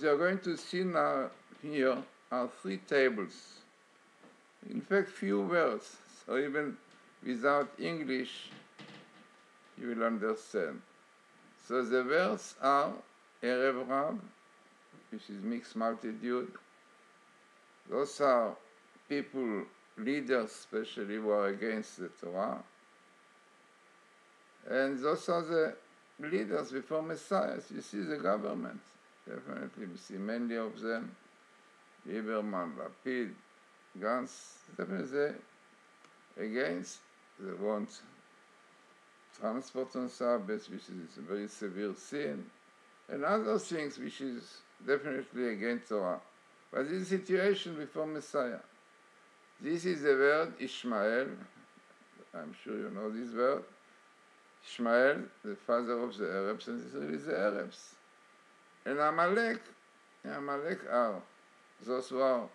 what you're going to see now here are three tables. In fact, few words. So even without English, you will understand. So the words are Erev Rav, which is mixed multitude. Those are people, leaders especially, who are against the Torah. And those are the leaders before Messiah. You see the government, definitely. We see many of them. Lieberman, Lapid, Gantz, definitely eh, against the want transport on Sabbath, which is a very severe sin, and other things which is definitely against Torah. But this situation before Messiah. This is the word Ishmael. I'm sure you know this word. Ishmael, the father of the Arabs, and Israel is the Arabs. And Amalek, Amalek are those who are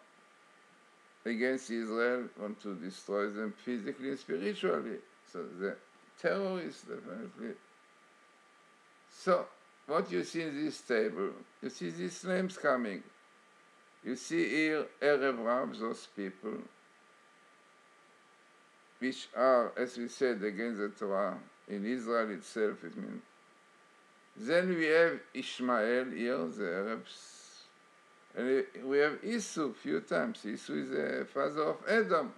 against Israel, want to destroy them physically and spiritually. So the terrorists, definitely. So, what you see in this table, you see these names coming. You see here Erev Rav, those people, which are, as we said, against the Torah. In Israel itself, it means. Then we have Ishmael here, the we have a few times. Esau is the father of Edom.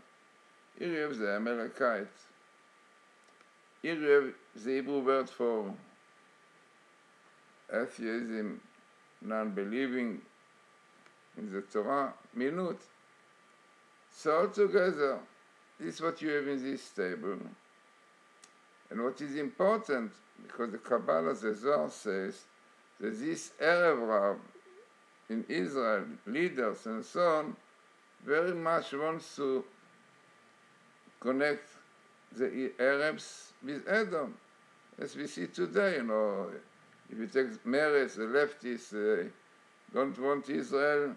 Here you have the Amalekite. Here you have word for atheism, non-believing in the Torah, minut. So altogether, this is what you have in this table. And what is important, because the Kabbalah, the Zohar says, that this Erev in Israel, leaders and so on, very much wants to connect the Arabs with Edom, as we see today, you know. If you take Meretz, the leftists, uh, don't want Israel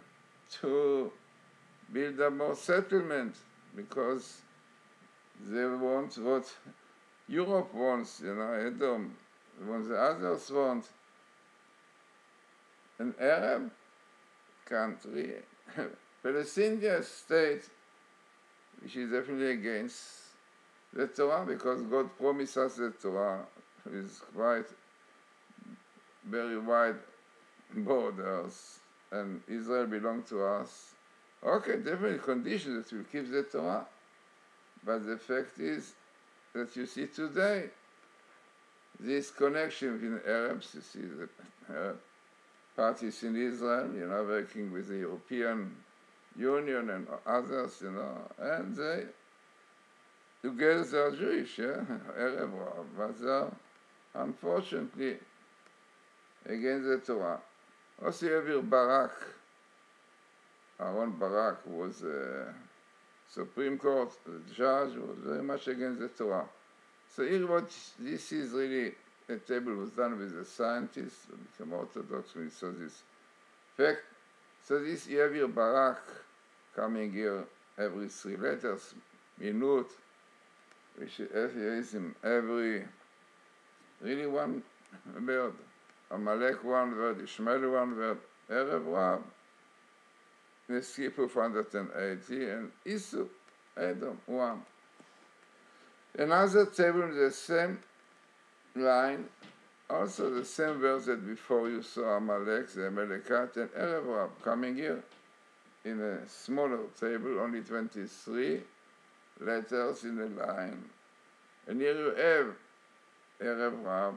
to build a more settlement because they want what Europe wants, you know, Edom, what the others want. An Arab country, Palestinian state, which is definitely against the Torah because God promised us the Torah is quite very wide borders and Israel belongs to us. Okay, definitely conditions that will keep the Torah. But the fact is that you see today this connection between Arabs, you see the Arab parties in Israel, you know, working with the European Union and others, you know, and they together they are Jewish, yeah, Erev but unfortunately against the Torah. Also, Barak, Aaron Barak was a Supreme Court judge, was very much against the Torah. So here what this is really a table was done with the scientists, became Orthodox when we saw this fact. So this Yavir Barak coming here every three letters, minut, which is every, really one word. Amalek one word, Ishmael one word, Erev Rav, of 180, and Esau, Edom, one. Another table in the same line, also the same verse that before you saw Amalek, the Amalekite, and Erev coming here in a smaller table, only 23 letters in the line. And here you have Erev Rav,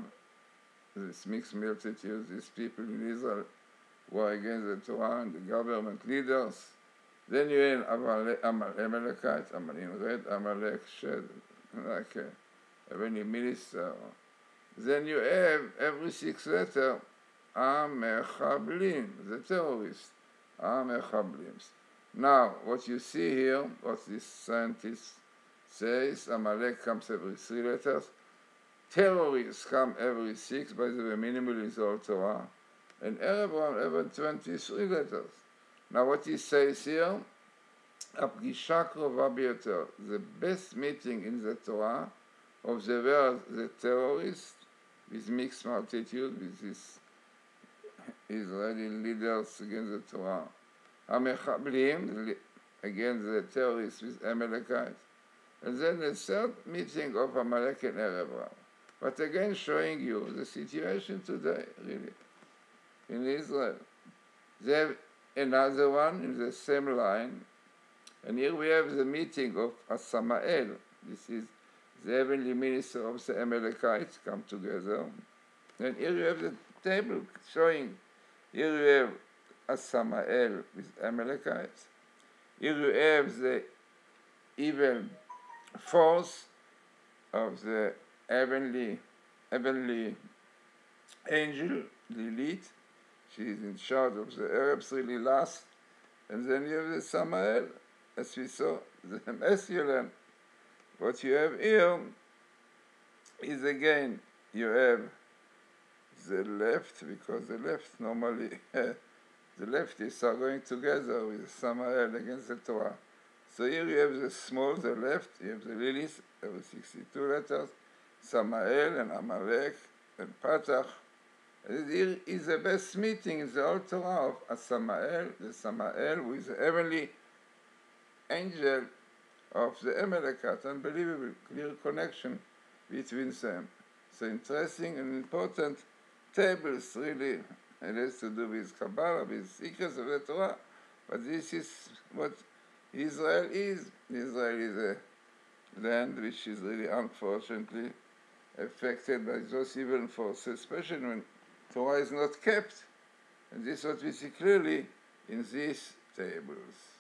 this mixed multitude, these people in Israel who are against the Torah and the government leaders. Then you have Amalek, Amalekite, in red, Amalek, shed, like a any minister then you have every six letter, המחבלים, the terrorists, המחבלים. Now, what you see here, what this scientist says, Amalek comes every three letters, terrorists come every six, by the way, minimal is all Torah, in Arab 123 letters. Now what he says here, הפגישה קרובה ביותר, the best meeting in the Torah of the world, the terrorist with mixed multitude, with his Israeli leaders against the Torah. המחבלים, against the terrorists with Amalekites. And then the third meeting of Amalek and Erev Rav. But again showing you the situation today, really in Israel. They have another one in the same line, and here we have the meeting of Asamael. This is the heavenly minister of the Amalekites come together. And here you have the table showing, here you have Asamael with Amalekites. Here you have the evil force of the heavenly, heavenly angel, Lilith. She is in charge of the really last. And then you have the Samael, as we saw, the masculine. What you have here is again, you have the left, because the left normally, the leftists are going together with Samael against the Torah. So here you have the small, the left, you have the Lilith, have 62 letters, Samael and Amalek and Patach. Here is the best meeting in the Torah of Samael, the Samael with the heavenly angel of the Amalekite. Unbelievable, clear connection between them. So interesting and important tables, really. It has to do with Kabbalah, with secrets of the Torah. But this is what Israel is. Israel is a land which is really unfortunately affected by those evil forces, especially when Torah is not kept. And this is what we see clearly in these tables.